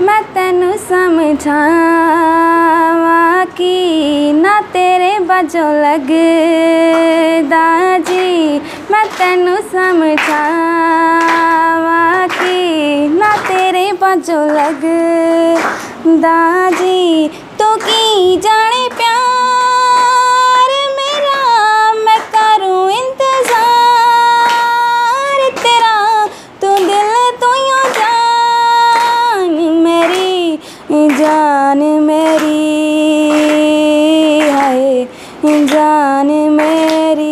मैं तेनू समझावा कि ना तेरे बजो लगदा जी। मैं तेनू समझावा कि ना तेरे बजो लगदा जी। तू की जाने जान मेरी,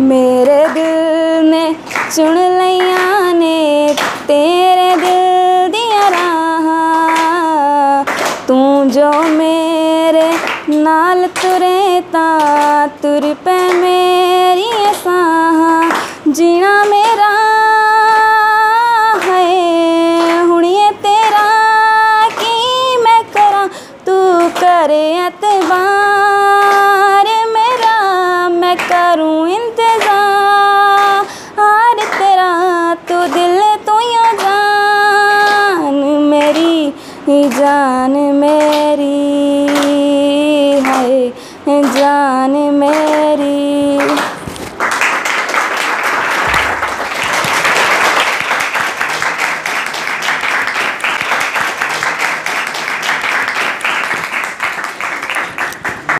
मेरे दिल ने चुन लिया ने तेरे दिल दिया राह। तू जो मेरे नाल तुरे ता, तुर पे मेरी साह जीना मेरा एतबार मेरा मैं करूँ इंतज़ार। तेरा तो दिल तो या जान, मेरी जान मेरी है, जान मेरी।